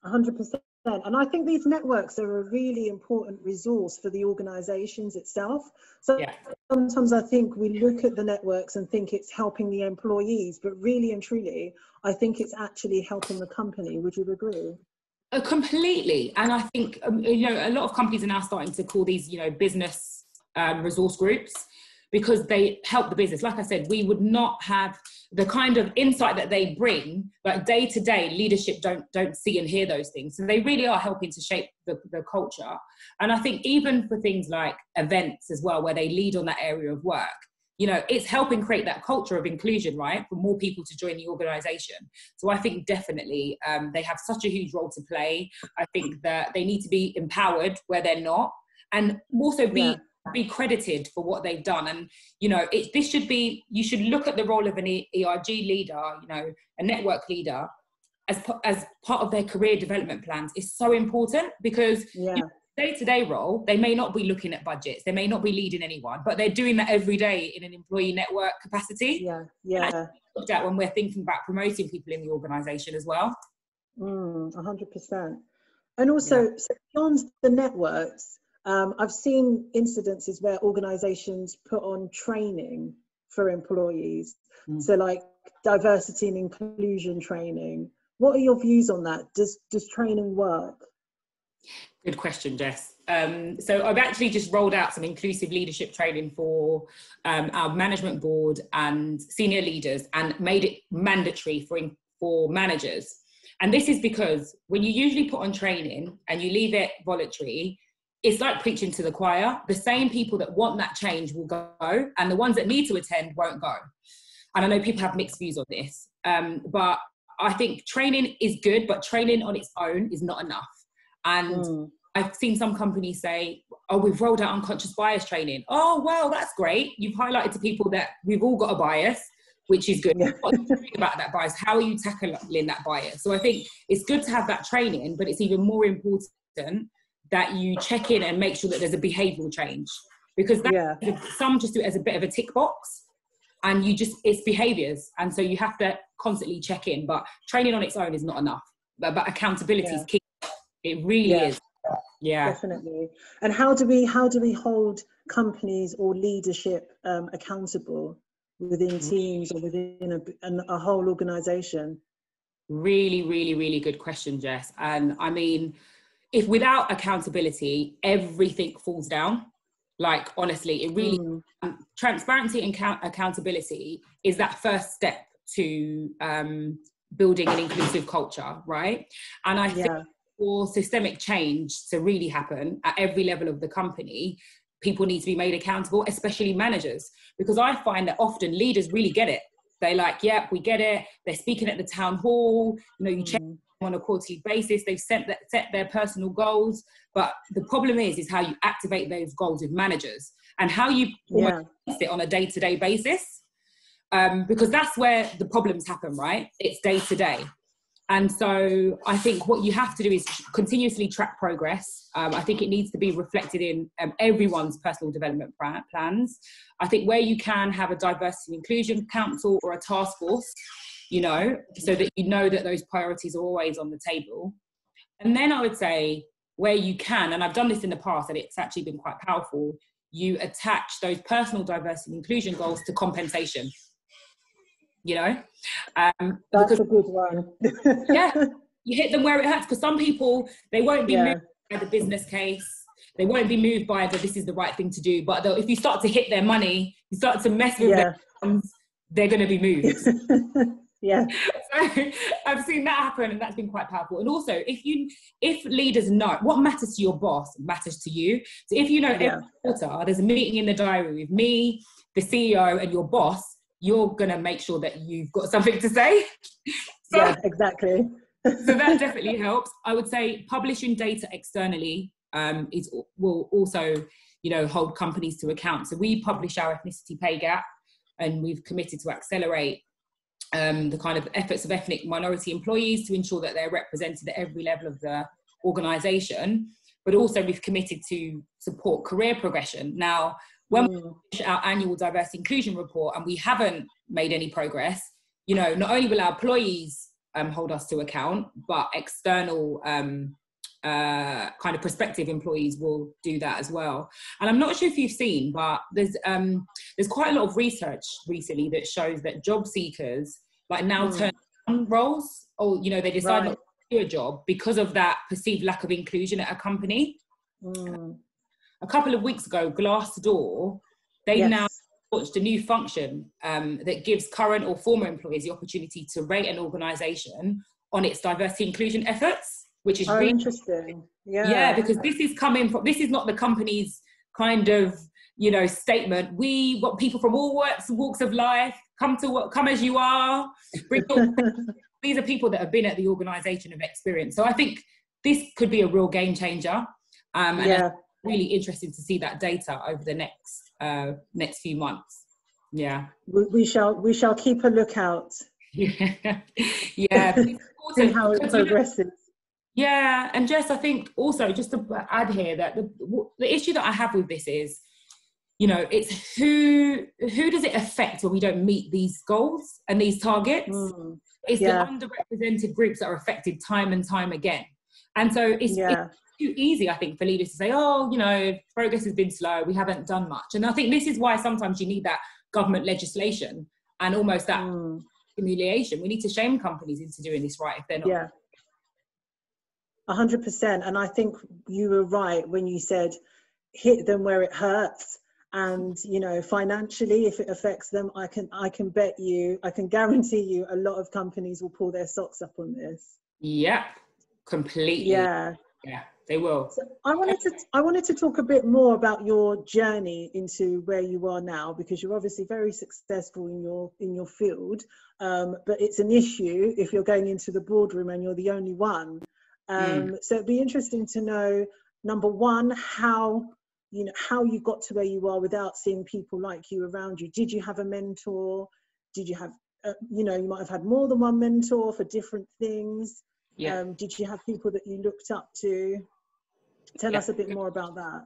100% and i think these networks are a really important resource for the organizations itself. So yeah. sometimes i think we look at the networks and think it's helping the employees but really and truly i think it's actually helping the company. Would you agree? Uh, completely. And i think um, you know a lot of companies are now starting to call these you know business um, resource groups because they help the business. Like I said, we would not have the kind of insight that they bring, but day to day leadership don't don't see and hear those things. So they really are helping to shape the, the culture. And I think even for things like events as well, where they lead on that area of work, you know, it's helping create that culture of inclusion, right? For more people to join the organization. So I think definitely um, they have such a huge role to play. I think that they need to be empowered where they're not and also be yeah be credited for what they've done. And you know it, this should be you should look at the role of an erg leader you know a network leader as, as part of their career development plans is so important because yeah. day-to-day role they may not be looking at budgets. They may not be leading anyone but they're doing that every day in an employee network capacity. Yeah. Yeah. looked at when we're thinking about promoting people in the organization as well. Mm, 100% and also yeah. so beyond the networks um, I've seen incidences where organizations put on training for employees. Mm. So, like diversity and inclusion training. What are your views on that? Does, does training work? Good question, Jess. Um, so I've actually just rolled out some inclusive leadership training for um, our management board and senior leaders, and made it mandatory for for managers. And this is because when you usually put on training and you leave it voluntary, it's like preaching to the choir. The same people that want that change will go, and the ones that need to attend won't go. And I know people have mixed views on this, um, but I think training is good, but training on its own is not enough. And mm. I've seen some companies say, "Oh, we've rolled out unconscious bias training." Oh, well, that's great. You've highlighted to people that we've all got a bias, which is good. Yeah. what are you doing about that bias? How are you tackling that bias? So I think it's good to have that training, but it's even more important that you check in and make sure that there's a behavioral change. Because yeah. some just do it as a bit of a tick box and you just it's behaviors. And so you have to constantly check in but training on its own is not enough. But, but accountability yeah. is key. It really yeah. is. Yeah. Definitely. And how do we how do we hold companies or leadership um, accountable within mm. teams or within a, a whole organization? Really really really good question jess. And i mean if without accountability, everything falls down. Like honestly, it really mm. um, transparency and count- accountability is that first step to um, building an inclusive culture, right? And I yeah. think for systemic change to really happen at every level of the company, people need to be made accountable, especially managers, because I find that often leaders really get it. They're like, "Yep, yeah, we get it." They're speaking at the town hall. You know, you check mm on a quarterly basis. They've set, that, set their personal goals, but the problem is is how you activate those goals with managers and how you yeah. it on a day to day basis. Um, because that's where the problems happen, right? It's day to day. And so I think what you have to do is continuously track progress. Um, I think it needs to be reflected in um, everyone's personal development plans. I think where you can have a diversity and inclusion council or a task force you know, so that you know that those priorities are always on the table. And then I would say, where you can, and I've done this in the past and it's actually been quite powerful, you attach those personal diversity and inclusion goals to compensation. you know um that's because, a good one yeah you hit them where it hurts because some people they won't be yeah. moved by the business case they won't be moved by the this is the right thing to do but if you start to hit their money you start to mess with yeah. them they're going to be moved yeah. So i've seen that happen and that's been quite powerful. And also if you if leaders know what matters to your boss matters to you. So if you know yeah. every quarter there's a meeting in the diary with me the ceo and your boss you're going to make sure that you've got something to say. So, yeah exactly. so that definitely helps. I would say publishing data externally um, is will also you know hold companies to account. So we publish our ethnicity pay gap and we've committed to accelerate um, the kind of efforts of ethnic minority employees to ensure that they're represented at every level of the organisation. But also, we've committed to support career progression. Now, when mm. we publish our annual diversity inclusion report and we haven't made any progress, you know, not only will our employees um, hold us to account, but external um, uh, kind of prospective employees will do that as well. And I'm not sure if you've seen, but there's um, there's quite a lot of research recently that shows that job seekers like now mm. turn down roles, or you know they decide right. not to do a job because of that perceived lack of inclusion at a company. Mm. A couple of weeks ago, Glassdoor they yes. now launched a new function um, that gives current or former employees the opportunity to rate an organisation on its diversity inclusion efforts which is oh, really interesting. Yeah. Yeah, because this is coming from this is not the company's kind of you know statement. We want people from all walks walks of life come to come as you are. These are people that have been at the organisation of experience. So I think this could be a real game changer. Um, and yeah. really interesting to see that data over the next uh, next few months. Yeah, we, we shall we shall keep a lookout. Yeah, yeah. See how it progresses. Yeah, and Jess, I think also just to add here that the the issue that I have with this is, you know, it's who who does it affect when we don't meet these goals and these targets? Mm, it's yeah. the underrepresented groups that are affected time and time again. And so it's, yeah. it's too easy, I think, for leaders to say, oh, you know, progress has been slow, we haven't done much. And I think this is why sometimes you need that government legislation and almost that mm. humiliation. We need to shame companies into doing this right if they're not. Yeah. 100% and i think you were right when you said hit them where it hurts. And you know financially if it affects them i can i can bet you i can guarantee you a lot of companies will pull their socks up on this. Yeah completely. Yeah. Yeah they will. So i wanted to i wanted to talk a bit more about your journey into where you are now because you're obviously very successful in your in your field. Um, but it's an issue if you're going into the boardroom and you're the only one um, mm. So it'd be interesting to know, number one, how you know how you got to where you are without seeing people like you around you. Did you have a mentor? Did you have, uh, you know, you might have had more than one mentor for different things. Yeah. Um, did you have people that you looked up to? Tell yeah. us a bit more about that.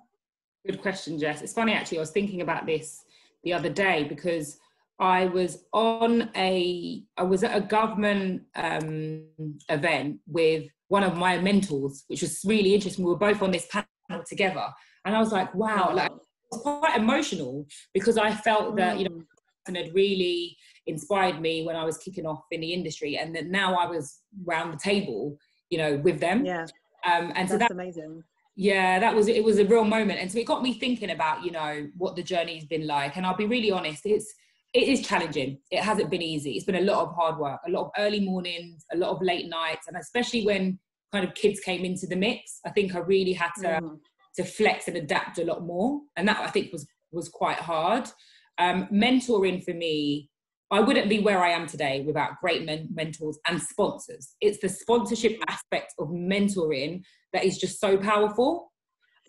Good question, Jess. It's funny actually. I was thinking about this the other day because I was on a I was at a government um, event with one of my mentors, which was really interesting. We were both on this panel together, and I was like, wow, like it was quite emotional because I felt that you know mm. and had really inspired me when I was kicking off in the industry, and that now I was round the table, you know, with them. Yeah. Um, and that's so that's amazing. Yeah, that was it. Was a real moment, and so it got me thinking about you know what the journey's been like. And I'll be really honest, it's it is challenging. It hasn't been easy. It's been a lot of hard work, a lot of early mornings, a lot of late nights, and especially when kind of kids came into the mix, I think I really had to mm. to flex and adapt a lot more, and that I think was was quite hard. Um, mentoring for me, I wouldn't be where I am today without great men- mentors and sponsors. It's the sponsorship aspect of mentoring that is just so powerful.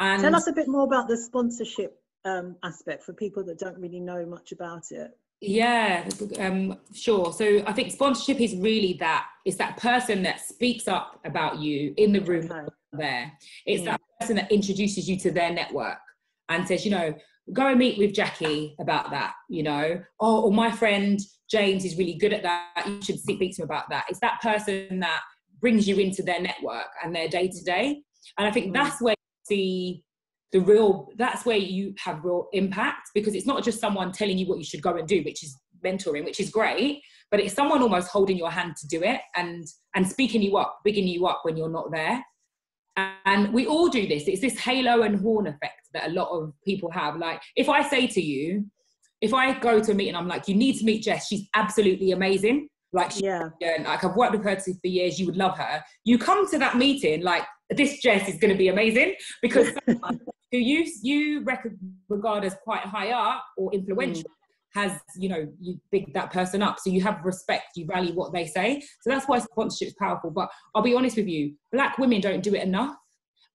And tell us a bit more about the sponsorship um, aspect for people that don't really know much about it. Yeah, um, sure. So I think sponsorship is really that it's that person that speaks up about you in the room there. It's mm. that person that introduces you to their network and says, you know, go and meet with Jackie about that, you know, oh, or my friend James is really good at that. You should speak to him about that. It's that person that brings you into their network and their day to day. And I think mm. that's where you see the real that's where you have real impact because it's not just someone telling you what you should go and do which is mentoring, which is great, but it's someone almost holding your hand to do it and and speaking you up, bigging you up when you're not there. And we all do this. It's this halo and horn effect that a lot of people have. Like if I say to you, if I go to a meeting, I'm like, you need to meet Jess. She's absolutely amazing. Like, she, yeah, like I've worked with her for years. You would love her. You come to that meeting like this. Jess is going to be amazing because who you you regard as quite high up or influential mm has you know you big that person up so you have respect you value what they say so that's why sponsorship is powerful but i'll be honest with you black women don't do it enough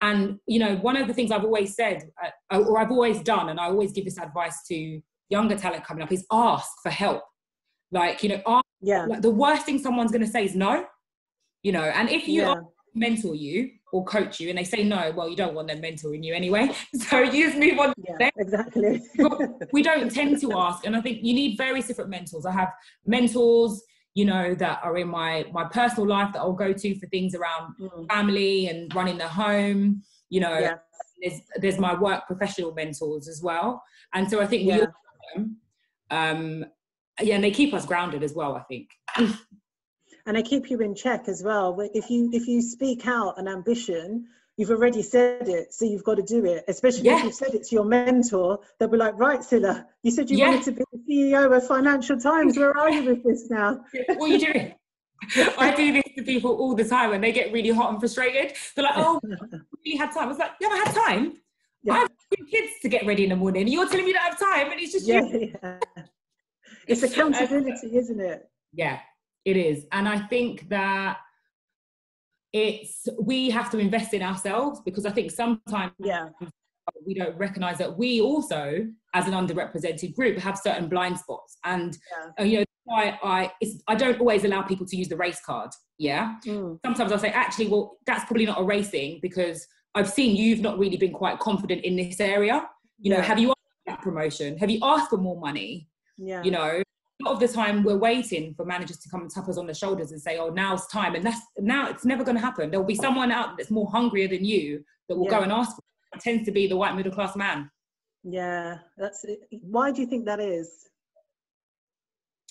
and you know one of the things i've always said uh, or i've always done and i always give this advice to younger talent coming up is ask for help like you know ask, yeah like, the worst thing someone's going to say is no you know and if you yeah. mentor you or coach you and they say no well you don't want them mentoring you anyway so you just move on yeah, exactly we don't tend to ask and i think you need various different mentors i have mentors you know that are in my my personal life that i'll go to for things around mm. family and running the home you know yeah. there's there's my work professional mentors as well and so i think we yeah. all um yeah and they keep us grounded as well i think and they keep you in check as well. If you if you speak out an ambition, you've already said it, so you've got to do it. Especially yeah. if you've said it to your mentor, they'll be like, "Right, Cilla, you said you yeah. wanted to be the CEO of Financial Times. Where are you with this now? what are you doing?" I do this to people all the time and they get really hot and frustrated. They're like, "Oh, you had time." I was like, "You haven't had time. Yeah. I have kids to get ready in the morning. You're telling me you don't have time, and it's just yeah, you." Yeah. It's accountability, isn't it? Yeah, it is. And I think that it's we have to invest in ourselves because I think sometimes yeah we don't recognize that we also as an underrepresented group have certain blind spots and yeah. uh, you know why I I don't always allow people to use the race card yeah mm. sometimes I'll say actually well that's probably not a racing because I've seen you've not really been quite confident in this area you know have you asked for that promotion have you asked for more money yeah you know a lot of the time we're waiting for managers to come and tap us on the shoulders and say, "Oh, now's time," and that's now it's never going to happen. There will be someone out that's more hungrier than you that will yeah. go and ask. For it. it tends to be the white middle class man. Yeah, that's it. Why do you think that is?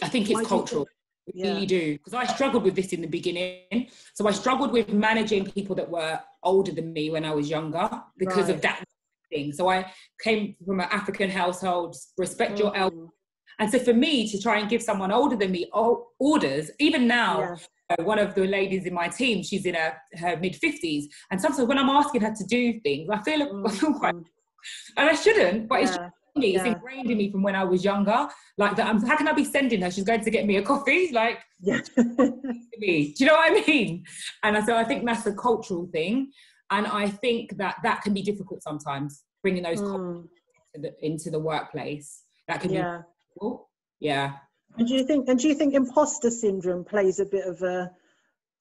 I think it's Why cultural. Do yeah. really do because I struggled with this in the beginning. So I struggled with managing people that were older than me when I was younger because right. of that thing. So I came from an African household, respect mm. your elders, and so for me to try and give someone older than me orders, even now, yeah. one of the ladies in my team, she's in her, her mid 50s. And sometimes when I'm asking her to do things, I feel, mm. I feel quite, and I shouldn't, but yeah. it's me. It's ingrained in me from when I was younger. Like that, I'm, how can I be sending her? She's going to get me a coffee. Like, yeah. me. Do you know what I mean? And so I think that's a cultural thing, and I think that that can be difficult sometimes, bringing those mm. into, the, into the workplace. That can yeah. Be yeah. And do you think and do you think imposter syndrome plays a bit of a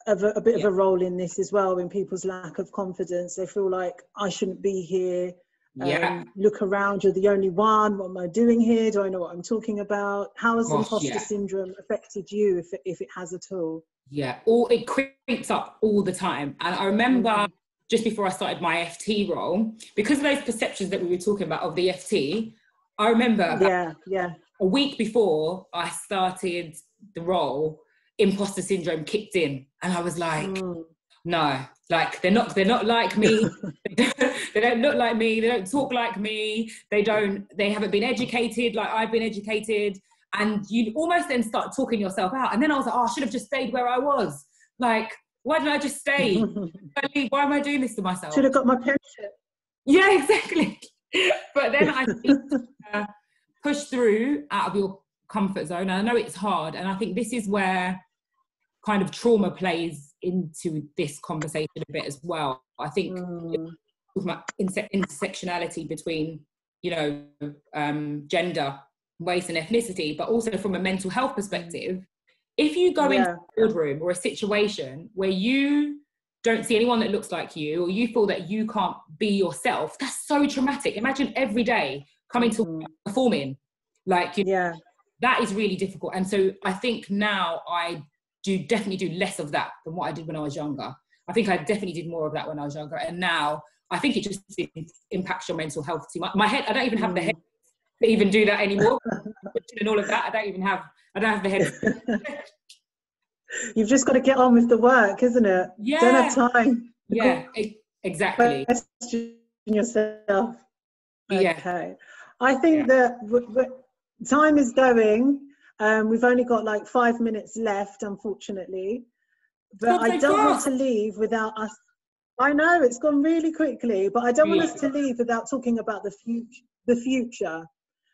of a, a bit yeah. of a role in this as well in people's lack of confidence? They feel like I shouldn't be here. Yeah. Um, look around, you're the only one. What am I doing here? Do I know what I'm talking about? How has imposter yeah. syndrome affected you, if it, if it has at all? Yeah, all it creeps up all the time. And I remember mm-hmm. just before I started my FT role, because of those perceptions that we were talking about of the FT, I remember yeah, yeah a week before I started the role, imposter syndrome kicked in, and I was like, mm. no, like they're not they're not like me. they don't look like me. They don't talk like me. They don't. They haven't been educated like I've been educated. And you almost then start talking yourself out. And then I was like, oh, I should have just stayed where I was. Like, why did I just stay? why am I doing this to myself? Should have got my pension. Yeah, exactly. but then I think, uh, push through out of your comfort zone. And I know it's hard. And I think this is where kind of trauma plays into this conversation a bit as well. I think mm. interse- intersectionality between, you know, um, gender, race, and ethnicity, but also from a mental health perspective. If you go yeah. into a boardroom or a situation where you don't see anyone that looks like you, or you feel that you can't be yourself, that's so traumatic. Imagine every day coming to mm. performing like you know, yeah that is really difficult and so i think now i do definitely do less of that than what i did when i was younger i think i definitely did more of that when i was younger and now i think it just impacts your mental health too much my head i don't even have mm. the head to even do that anymore and all of that i don't even have I don't have the head. You've just got to get on with the work, isn't it? Yeah. Don't have time. Yeah, exactly. Question yourself. Yeah. Okay. I think that w- w- time is going. Um, we've only got like five minutes left, unfortunately. But I don't want to leave without us. I know it's gone really quickly, but I don't want Yeah. us to leave without talking about the future. The future,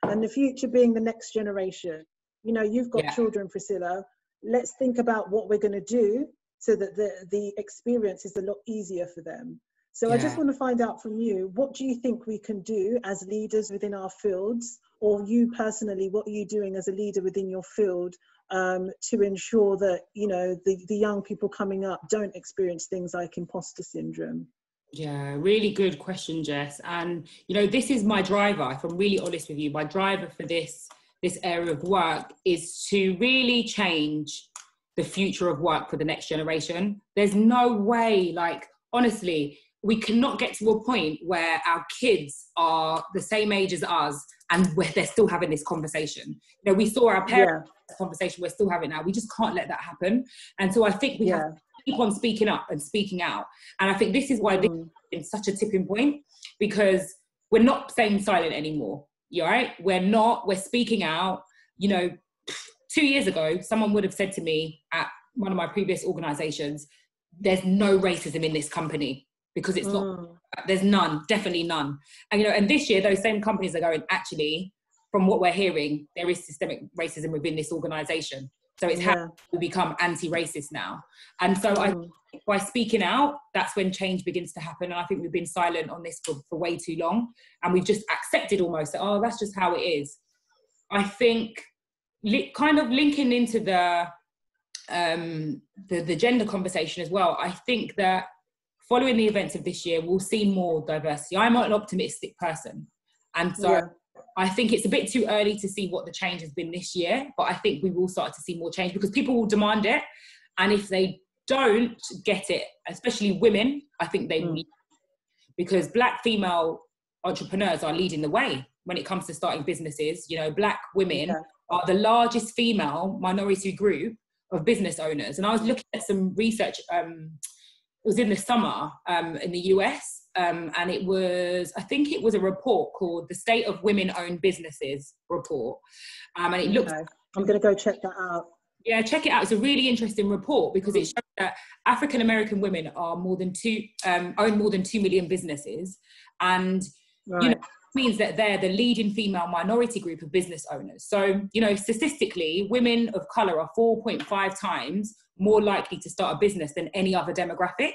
and the future being the next generation. You know, you've got Yeah. children, Priscilla. Let's think about what we're going to do so that the the experience is a lot easier for them. So I just want to find out from you, what do you think we can do as leaders within our fields, or you personally, what are you doing as a leader within your field um, to ensure that you know the, the young people coming up don't experience things like imposter syndrome? Yeah, really good question, Jess. And you know, this is my driver. If I'm really honest with you, my driver for this this area of work is to really change the future of work for the next generation. There's no way, like honestly, we cannot get to a point where our kids are the same age as us and where they're still having this conversation. You know, we saw our parents Yeah, conversation we're still having now. We just can't let that happen. And so I think we have to keep on speaking up and speaking out. And I think this is why this mm. is in such a tipping point because we're not staying silent anymore. You all right? We're not, we're speaking out. You know, two years ago, someone would have said to me at one of my previous organizations, there's no racism in this company because it's not, mm, there's none, definitely none. And, you know, and this year, those same companies are going, actually, from what we're hearing, there is systemic racism within this organization. So it's how we become anti-racist now. And so I mm, by speaking out, that's when change begins to happen. And I think we've been silent on this for, for way too long. And we've just accepted almost that, oh, that's just how it is. I think li- kind of linking into the, um, the, the gender conversation as well, I think that following the events of this year, we'll see more diversity. I'm an optimistic person. And so yeah, I think it's a bit too early to see what the change has been this year, but I think we will start to see more change because people will demand it. And if they don't get it, especially women, I think they Mm. will. Because black female entrepreneurs are leading the way when it comes to starting businesses. You know, black women Yeah. are the largest female minority group of business owners. And I was looking at some research, um, it was in the summer um, in the US, um, and it was, I think it was a report called the State of Women Owned Businesses report. Um, and it looked okay. I'm going to go check that out. yeah, check it out. It's a really interesting report because Hmm. it shows that African American women are more than two um, own more than two million businesses, and Right. you know means that they're the leading female minority group of business owners. So you know statistically, women of color are 4.5 times more likely to start a business than any other demographic.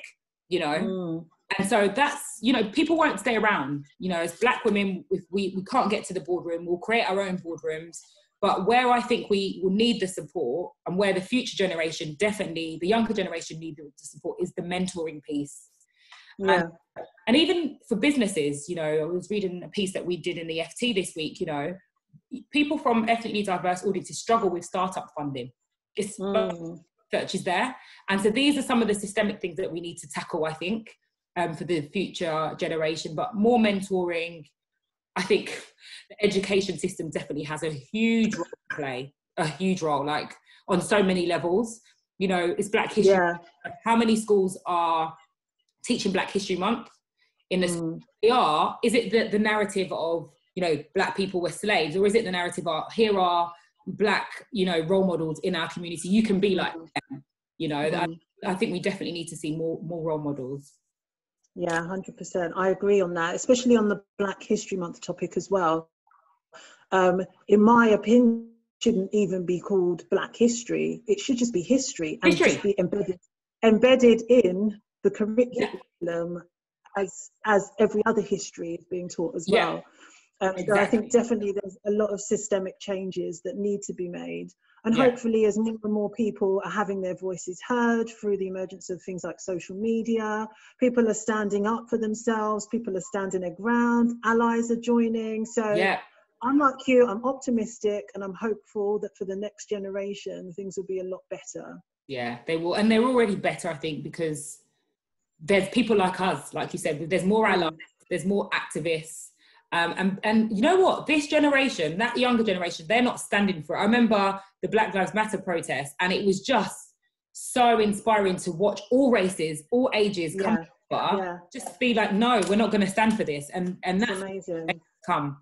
You know, Mm, and so that's you know people won't stay around. You know as black women if we, we can't get to the boardroom we'll create our own boardrooms. But where i think we will need the support and where the future generation definitely the younger generation need the support is the mentoring piece. Yeah. and even for businesses you know i was reading a piece that we did in the ft this week you know people from ethnically diverse audiences struggle with startup funding it's Mm, search is there. And so these are some of the systemic things that we need to tackle, I think, um, for the future generation. But more mentoring, I think the education system definitely has a huge role to play, a huge role, like on so many levels. You know, it's Black History. yeah. How many schools are teaching Black History Month in the Mm, they are, is it the, the narrative of, you know, black people were slaves, or is it the narrative of here are black, you know, role models in our community? You can be like them, you know. I, mm. I think we definitely need to see more more role models. Yeah, hundred percent. I agree on that, especially on the Black History Month topic as well. Um, in my opinion, it shouldn't even be called Black History. It should just be history and History. just be embedded embedded in the curriculum as as every other history is being taught as Yeah, well. Um, So I think definitely there's a lot of systemic changes that need to be made. And Yeah. hopefully, as more and more people are having their voices heard through the emergence of things like social media, people are standing up for themselves, people are standing their ground, allies are joining. So Yeah, I'm like you, I'm optimistic and I'm hopeful that for the next generation, things will be a lot better. yeah, they will, and they're already better, I think, because there's people like us, like you said, there's more allies, there's more activists, Um, and, and you know what? This generation, that younger generation, they're not standing for it. I remember the Black Lives Matter protest, and it was just so inspiring to watch all races, all ages come Yeah. Yeah. just be like, no, we're not going to stand for this. And, and that's amazing. come.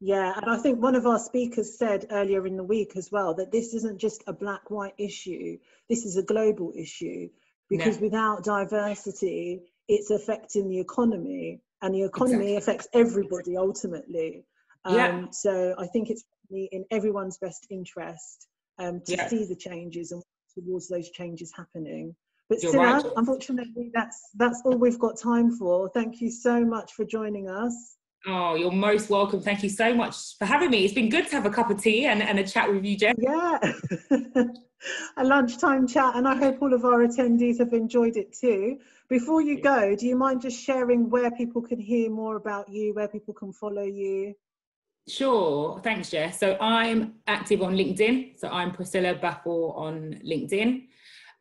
Yeah, and I think one of our speakers said earlier in the week as well that this isn't just a black white issue, this is a global issue because Yeah. without diversity, it's affecting the economy and the economy affects everybody ultimately. Um, Yeah. So I think it's in everyone's best interest um, to Yeah. see the changes and towards those changes happening. But You're Cilla, right. unfortunately, that's that's all we've got time for. Thank you so much for joining us. Oh, you're most welcome. Thank you so much for having me. It's been good to have a cup of tea and, and a chat with you, Jess. Yeah, a lunchtime chat, and I hope all of our attendees have enjoyed it too. Before you go, do you mind just sharing where people can hear more about you, where people can follow you? Sure. Thanks, Jess. So I'm active on LinkedIn. So I'm Priscilla Baffour on LinkedIn.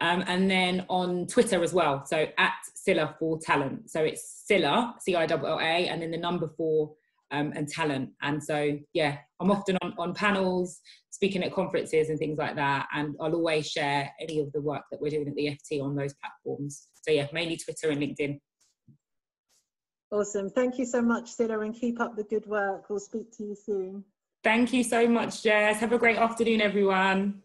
Um, and then on Twitter as well. So at Cilla4Talent. So it's Cilla, C I L L A, and then the number four um, and talent. And so, yeah, I'm often on, on panels, speaking at conferences and things like that. And I'll always share any of the work that we're doing at the FT on those platforms. So, yeah, mainly Twitter and LinkedIn. Awesome. Thank you so much, Silla, and keep up the good work. We'll speak to you soon. Thank you so much, Jess. Have a great afternoon, everyone.